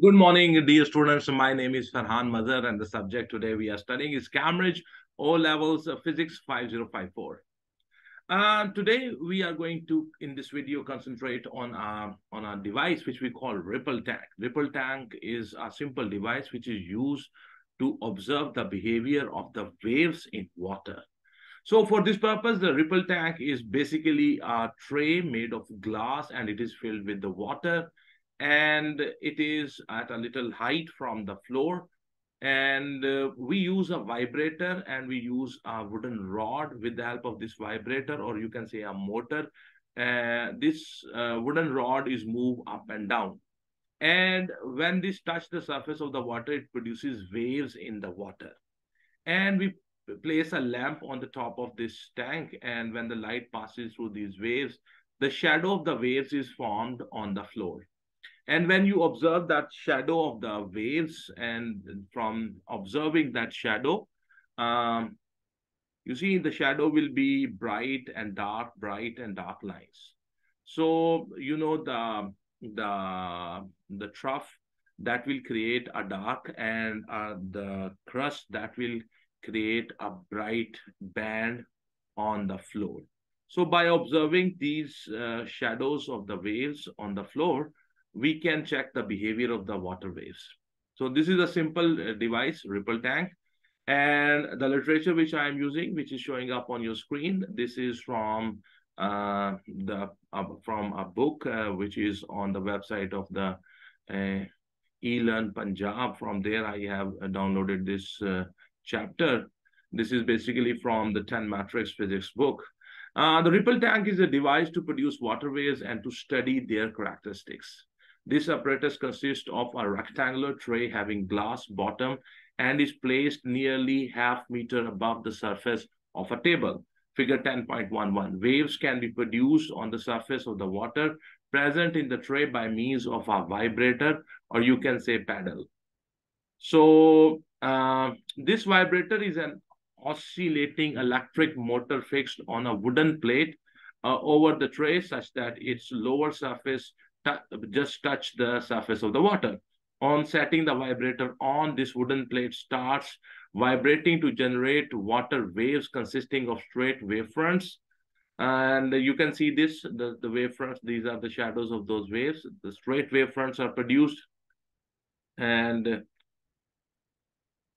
Good morning, dear students. My name is Ferhan Mazher, and the subject today we are studying is Cambridge O Levels of Physics 5054. Uh, today, we are going to, in this video, concentrate on, uh, on a device which we call Ripple Tank. Ripple Tank is a simple device which is used to observe the behavior of the waves in water. So for this purpose, the Ripple Tank is basically a tray made of glass and it is filled with the water and it is at a little height from the floor. And uh, we use a vibrator and we use a wooden rod with the help of this vibrator, or you can say a motor. Uh, this uh, wooden rod is moved up and down. And when this touch the surface of the water, it produces waves in the water. And we place a lamp on the top of this tank. And when the light passes through these waves, the shadow of the waves is formed on the floor. And when you observe that shadow of the waves and from observing that shadow, um, you see the shadow will be bright and dark, bright and dark lines. So, you know, the, the, the trough that will create a dark and uh, the crust that will create a bright band on the floor. So by observing these uh, shadows of the waves on the floor, we can check the behavior of the water waves. So this is a simple uh, device, Ripple Tank. And the literature which I am using, which is showing up on your screen, this is from uh, the uh, from a book uh, which is on the website of the uh, eLearn Punjab. From there, I have uh, downloaded this chapter. This is basically from the 10 matrix physics book. the Ripple Tank is a device to produce water waves and to study their characteristics. This apparatus consists of a rectangular tray having glass bottom and is placed nearly half meter above the surface of a table. Figure 10.11. Waves can be produced on the surface of the water present in the tray by means of a vibrator or you can say paddle. So uh, this vibrator is an oscillating electric motor fixed on a wooden plate uh, over the tray such that its lower surface just touch the surface of the water. On setting the vibrator on, this wooden plate starts vibrating to generate water waves consisting of straight wavefronts. And you can see this, the, the wavefronts, these are the shadows of those waves. The straight wavefronts are produced. And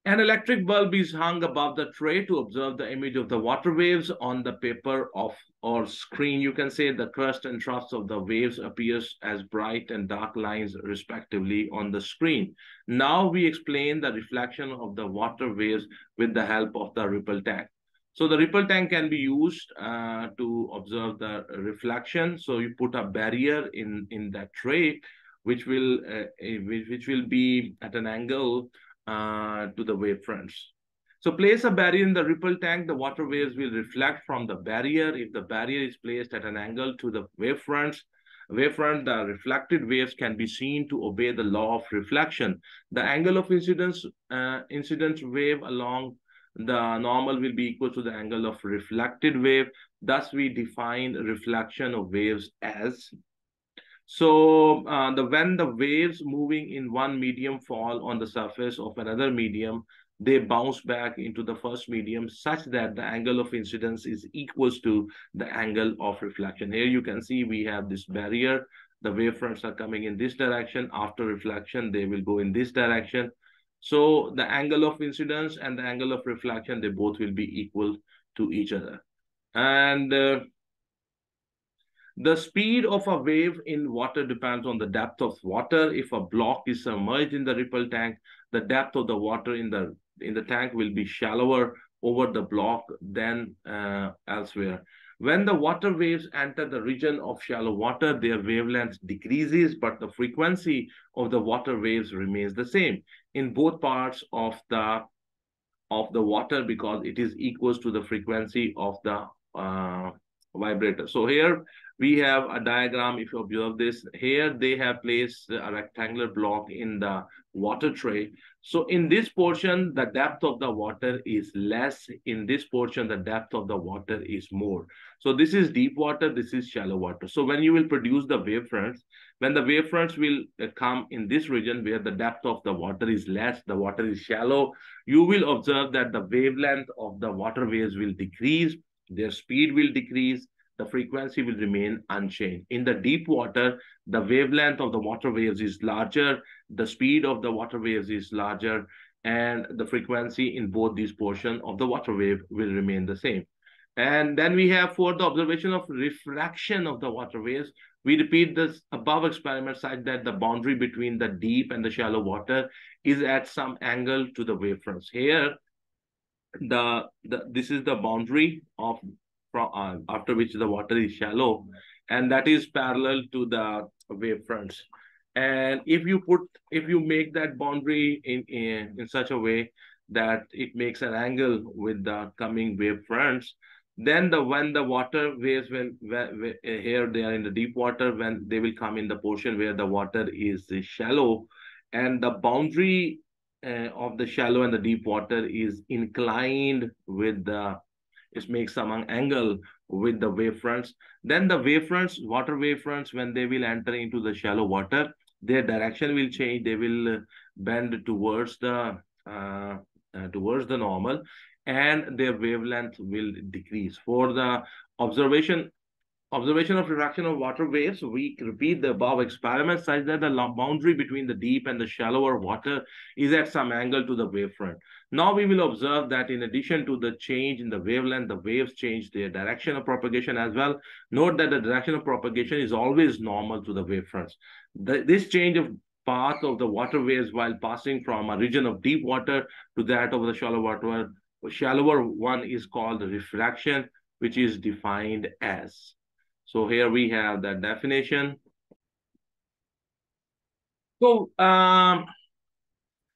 an electric bulb is hung above the tray to observe the image of the water waves on the paper of or screen. You can say the crust and troughs of the waves appears as bright and dark lines respectively on the screen. Now we explain the reflection of the water waves with the help of the ripple tank. So the ripple tank can be used uh, to observe the reflection. So you put a barrier in, in that tray, which will, uh, which, which will be at an angle uh, to the wavefronts. So place a barrier in the ripple tank, the water waves will reflect from the barrier. If the barrier is placed at an angle to the wavefronts, wavefront, the reflected waves can be seen to obey the law of reflection. The angle of incidence, uh, incident wave along the normal will be equal to the angle of reflected wave. Thus, we define reflection of waves as so uh, the when the waves moving in one medium fall on the surface of another medium, they bounce back into the first medium such that the angle of incidence is equals to the angle of reflection. Here you can see we have this barrier. The wavefronts are coming in this direction. After reflection, they will go in this direction. So the angle of incidence and the angle of reflection, they both will be equal to each other. And uh, the speed of a wave in water depends on the depth of water. If a block is submerged in the ripple tank, the depth of the water in the in the tank will be shallower over the block than uh, elsewhere. When the water waves enter the region of shallow water, their wavelength decreases, but the frequency of the water waves remains the same in both parts of the of the water because it is equals to the frequency of the uh, vibrator. So here we have a diagram. If you observe this, here they have placed a rectangular block in the water tray. So in this portion, the depth of the water is less. In this portion, the depth of the water is more. So this is deep water, this is shallow water. So when you will produce the wavefronts, when the wavefronts will uh, come in this region where the depth of the water is less, the water is shallow, you will observe that the wavelength of the water waves will decrease, their speed will decrease, the frequency will remain unchanged. In the deep water, the wavelength of the water waves is larger, the speed of the water waves is larger, and the frequency in both these portions of the water wave will remain the same. And then we have for the observation of refraction of the water waves, we repeat this above experiment such that the boundary between the deep and the shallow water is at some angle to the wavefronts. Here, the, the this is the boundary of from uh, after which the water is shallow, and that is parallel to the wave fronts. And if you put, if you make that boundary in, in, in such a way that it makes an angle with the coming wave fronts, then the when the water waves when, when, here they are in the deep water, when they will come in the portion where the water is shallow, and the boundary uh, of the shallow and the deep water is inclined with the it makes some angle with the wavefronts. Then the wavefronts, water wavefronts, when they will enter into the shallow water, their direction will change. They will bend towards the uh, uh, towards the normal, and their wavelength will decrease. For the observation observation of refraction of water waves, we repeat the above experiment such that the boundary between the deep and the shallower water is at some angle to the wavefront. Now we will observe that in addition to the change in the wavelength, the waves change their direction of propagation as well. Note that the direction of propagation is always normal to the wavefronts. The, this change of path of the water waves while passing from a region of deep water to that of the shallow water, shallower one is called refraction, which is defined as. So here we have that definition. So um,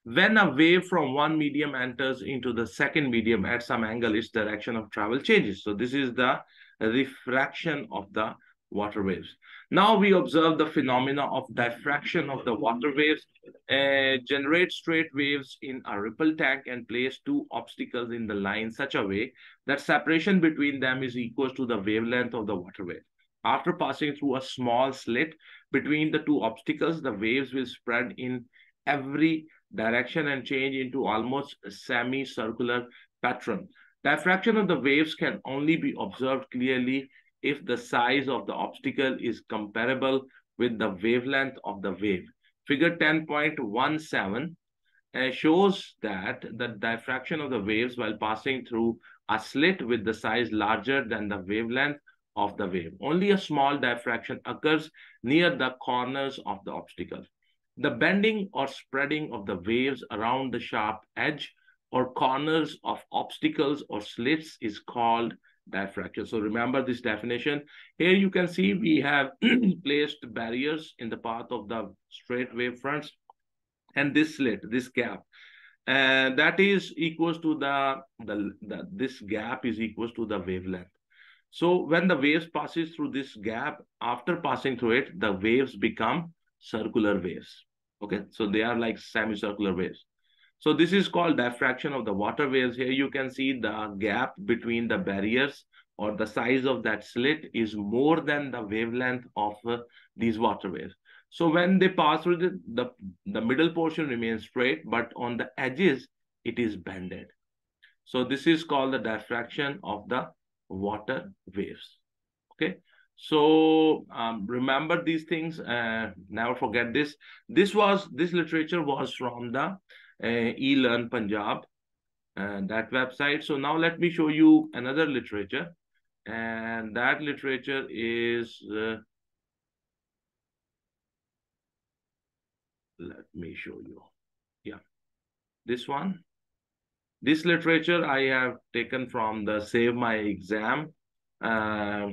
when a wave from one medium enters into the second medium at some angle, its direction of travel changes. So this is the refraction of the water waves. Now we observe the phenomena of diffraction of the water waves, uh, generate straight waves in a ripple tank and place two obstacles in the line such a way that separation between them is equal to the wavelength of the water wave. After passing through a small slit between the two obstacles, the waves will spread in every direction and change into almost a semicircular pattern. Diffraction of the waves can only be observed clearly if the size of the obstacle is comparable with the wavelength of the wave. Figure 10.17 uh, shows that the diffraction of the waves while passing through a slit with the size larger than the wavelength of the wave. Only a small diffraction occurs near the corners of the obstacle. The bending or spreading of the waves around the sharp edge or corners of obstacles or slits is called diffraction. So remember this definition. Here you can see we have placed barriers in the path of the straight wave fronts and this slit, this gap. And that is equals to the, the, the this gap is equals to the wavelength. So when the waves passes through this gap, after passing through it, the waves become circular waves. Okay, so they are like semicircular waves. So this is called diffraction of the water waves. Here you can see the gap between the barriers or the size of that slit is more than the wavelength of uh, these water waves. So when they pass through the, the, the middle portion remains straight, but on the edges, it is bended. So this is called the diffraction of the water waves. Okay. So um, remember these things. Uh, never forget this. This was this literature was from the uh, eLearn Punjab, uh, that website. So now let me show you another literature, and that literature is. Uh, let me show you. Yeah, this one. This literature I have taken from the Save My Exam, uh,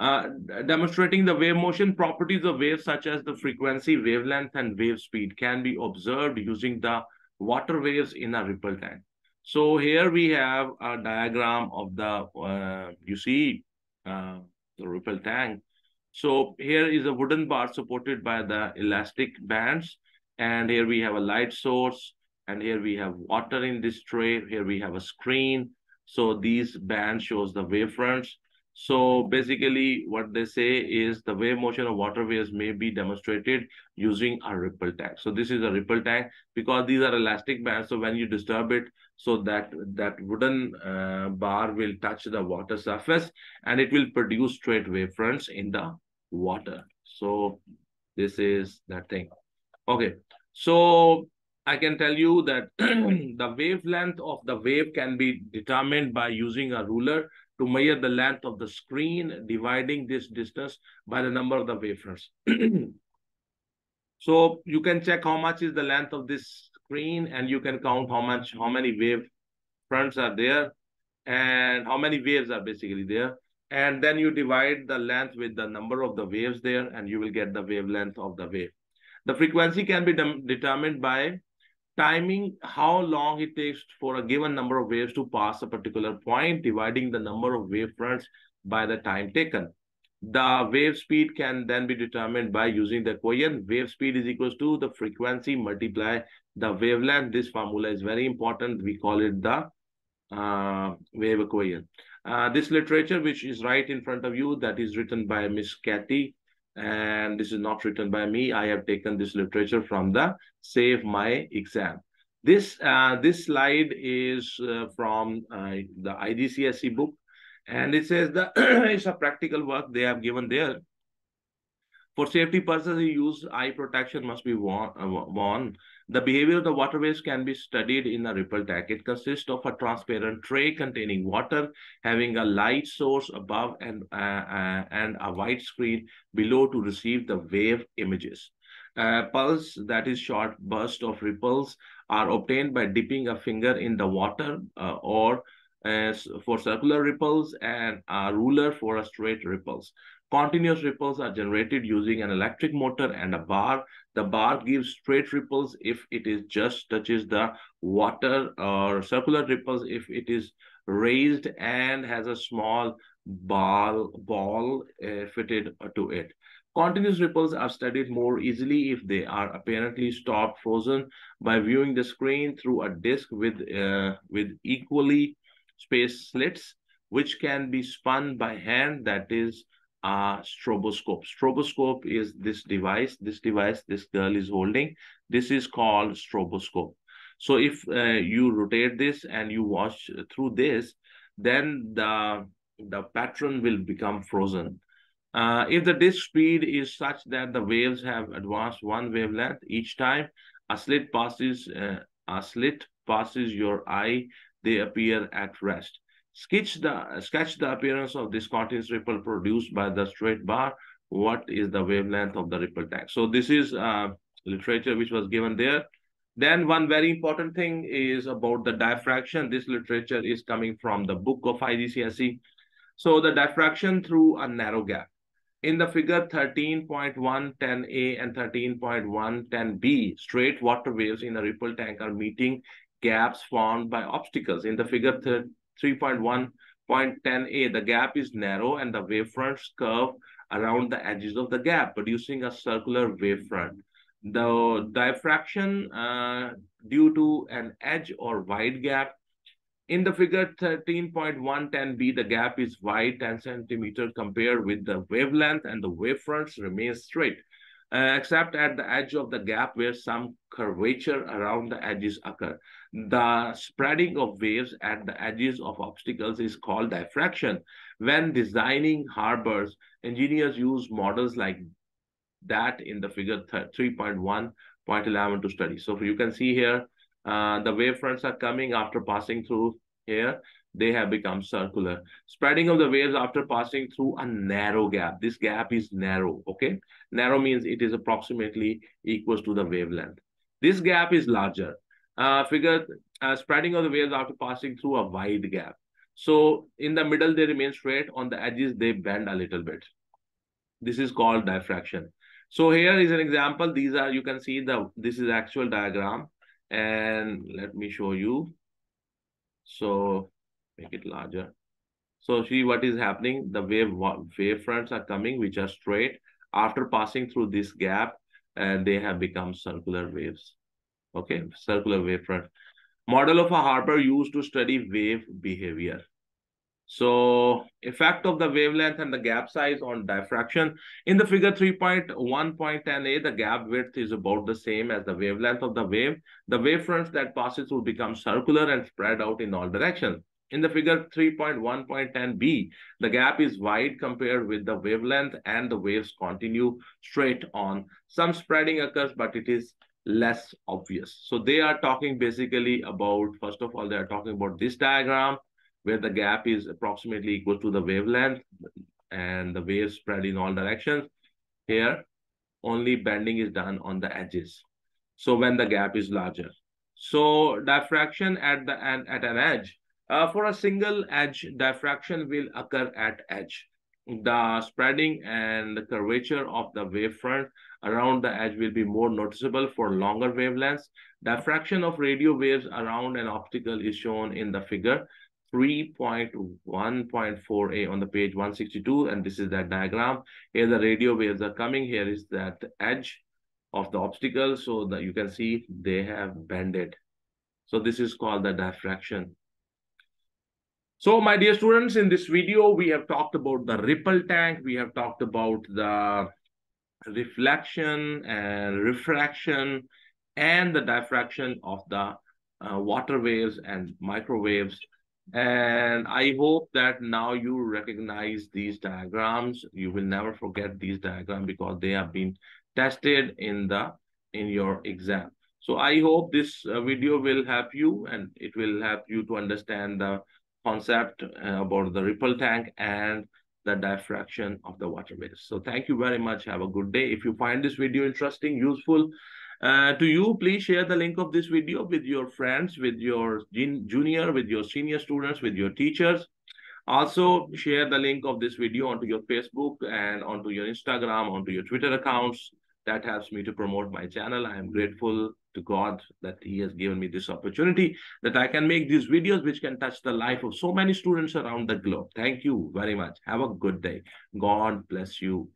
uh, demonstrating the wave motion properties of waves such as the frequency, wavelength, and wave speed can be observed using the water waves in a ripple tank. So here we have a diagram of the, uh, you see uh, the ripple tank. So here is a wooden bar supported by the elastic bands. And here we have a light source. And here we have water in this tray. Here we have a screen. So these bands shows the wavefronts. So basically what they say is the wave motion of water waves may be demonstrated using a ripple tank. So this is a ripple tank because these are elastic bands. So when you disturb it, so that that wooden uh, bar will touch the water surface and it will produce straight wavefronts in the water. So this is that thing. Okay, so I can tell you that the wavelength of the wave can be determined by using a ruler to measure the length of the screen, dividing this distance by the number of the wavefronts. so you can check how much is the length of this screen and you can count how much, how many wave fronts are there and how many waves are basically there. And then you divide the length with the number of the waves there and you will get the wavelength of the wave. The frequency can be de determined by timing how long it takes for a given number of waves to pass a particular point, dividing the number of wave fronts by the time taken. The wave speed can then be determined by using the equation. Wave speed is equals to the frequency multiply the wavelength. This formula is very important. We call it the uh, wave equation. Uh, this literature, which is right in front of you, that is written by Miss Cathy and this is not written by me. I have taken this literature from the Save My Exam. This uh, this slide is uh, from uh, the IGCSE book, and it says that it's a practical work they have given there. For safety purposes, use eye protection must be worn, worn the behavior of the waterways can be studied in a ripple tank. It consists of a transparent tray containing water, having a light source above and, uh, uh, and a white screen below to receive the wave images. Uh, pulse, that is short burst of ripples, are obtained by dipping a finger in the water uh, or for circular ripples and a ruler for a straight ripples. Continuous ripples are generated using an electric motor and a bar. The bar gives straight ripples if it is just touches the water or circular ripples if it is raised and has a small ball, ball uh, fitted to it. Continuous ripples are studied more easily if they are apparently stopped frozen by viewing the screen through a disc with, uh, with equally spaced slits, which can be spun by hand that is a stroboscope. Stroboscope is this device, this device this girl is holding. This is called stroboscope. So if uh, you rotate this and you watch through this, then the, the pattern will become frozen. Uh, if the disk speed is such that the waves have advanced one wavelength each time, a slit passes uh, a slit passes your eye, they appear at rest. Sketch the, sketch the appearance of this continuous ripple produced by the straight bar. What is the wavelength of the ripple tank? So this is uh, literature which was given there. Then one very important thing is about the diffraction. This literature is coming from the book of IGCSE. So the diffraction through a narrow gap. In the figure 13.110A and 13.110B, straight water waves in a ripple tank are meeting gaps formed by obstacles. In the figure 3.1.10a, the gap is narrow and the wavefronts curve around the edges of the gap, producing a circular wavefront. The diffraction uh, due to an edge or wide gap. In the figure 13.110b, the gap is wide 10 centimeter compared with the wavelength and the wavefronts remain straight, uh, except at the edge of the gap where some curvature around the edges occur. The spreading of waves at the edges of obstacles is called diffraction. When designing harbors, engineers use models like that in the figure 3.1.11 to study. So you can see here, uh, the wave fronts are coming after passing through here. They have become circular. Spreading of the waves after passing through a narrow gap. This gap is narrow, okay? Narrow means it is approximately equals to the wavelength. This gap is larger uh, figure uh, spreading of the waves after passing through a wide gap. So in the middle, they remain straight. On the edges, they bend a little bit. This is called diffraction. So here is an example. These are, you can see the, this is actual diagram. And let me show you. So make it larger. So see what is happening. The wave wave fronts are coming, which are straight. After passing through this gap, and they have become circular waves. Okay, circular wavefront. Model of a harbor used to study wave behavior. So effect of the wavelength and the gap size on diffraction. In the figure 3.1.10a, the gap width is about the same as the wavelength of the wave. The wavefronts that passes will become circular and spread out in all directions. In the figure 3.1.10b, the gap is wide compared with the wavelength and the waves continue straight on. Some spreading occurs, but it is less obvious. So they are talking basically about, first of all, they are talking about this diagram where the gap is approximately equal to the wavelength and the waves spread in all directions. Here, only bending is done on the edges. So when the gap is larger. So diffraction at the at an edge. Uh, for a single edge, diffraction will occur at edge. The spreading and the curvature of the wavefront around the edge will be more noticeable for longer wavelengths. Diffraction of radio waves around an optical is shown in the figure. 3.1.4a on the page 162 and this is that diagram here the radio waves are coming here is that edge of the obstacle so that you can see they have bended so this is called the diffraction so my dear students in this video we have talked about the ripple tank we have talked about the reflection and refraction and the diffraction of the uh, water waves and microwaves and I hope that now you recognize these diagrams. You will never forget these diagrams because they have been tested in the in your exam. So I hope this uh, video will help you and it will help you to understand the concept uh, about the ripple tank and the diffraction of the water waves. So thank you very much. Have a good day. If you find this video interesting, useful, uh, to you, please share the link of this video with your friends, with your junior, with your senior students, with your teachers. Also, share the link of this video onto your Facebook and onto your Instagram, onto your Twitter accounts. That helps me to promote my channel. I am grateful to God that He has given me this opportunity that I can make these videos which can touch the life of so many students around the globe. Thank you very much. Have a good day. God bless you.